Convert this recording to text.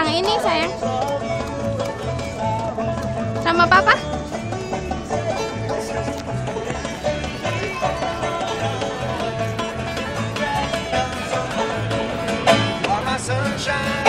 orang ini sayang. Sama papa? Sunshine.